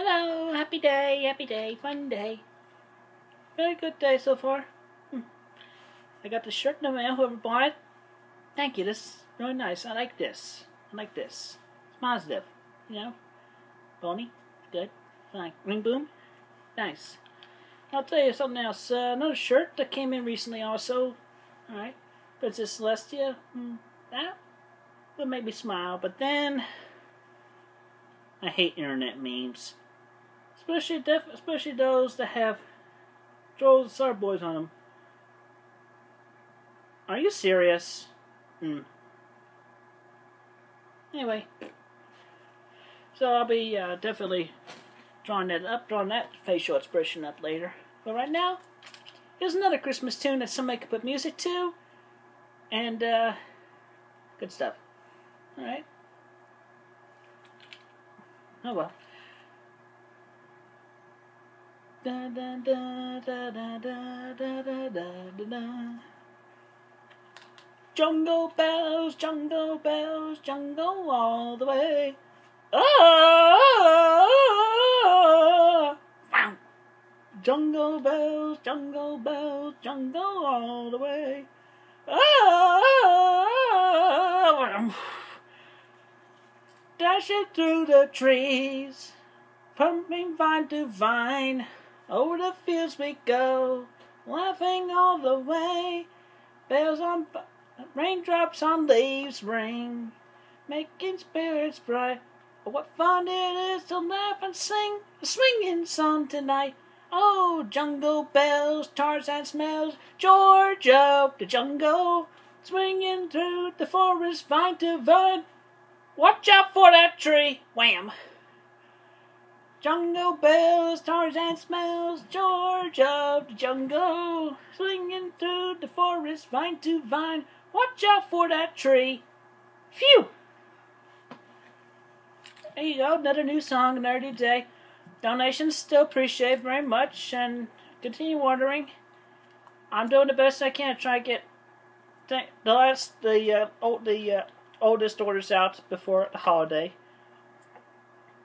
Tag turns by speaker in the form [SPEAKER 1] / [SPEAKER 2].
[SPEAKER 1] Hello, happy day, happy day, fun day. Very good day so far. Hmm. I got the shirt in the mail, whoever bought it. Thank you, this is really nice. I like this. I like this. It's positive, you know? Bony, good, fine. Ring boom, nice. I'll tell you something else. Uh, another shirt that came in recently also. Alright. Princess Celestia. Hmm. That would make me smile, but then I hate internet memes, especially def- especially those that have Joel's Star Boys on them. Are you serious? Hmm. Anyway, so I'll be uh, definitely drawing that up, drawing that facial expression up later. But right now, here's another Christmas tune that somebody could put music to, and uh, good stuff. All right. Oh well. Da, da, da, da, da, da, da, da, da, da. Jungle bells, jungle bells, jungle all the way. Oh, wow. Jungle bells, jungle bells, jungle all the way. Ah, oh, dashing through the trees, pumping vine to vine. Over the fields we go, laughing all the way. Bells on raindrops on leaves ring, making spirits bright. Oh, what fun it is to laugh and sing a swinging song tonight. Oh, jungle bells, Tarzan smells, George of the jungle, swinging through the forest vine to vine. Watch out for that tree! Wham! Jungle bells, Tarzan smells, George of the jungle, swinging through the forest vine to vine. Watch out for that tree! Phew! There you go, another new song, another new day. Donations still appreciated very much, and continue ordering. I'm doing the best I can to try to get the last the uh, old, the uh, oldest orders out before the holiday.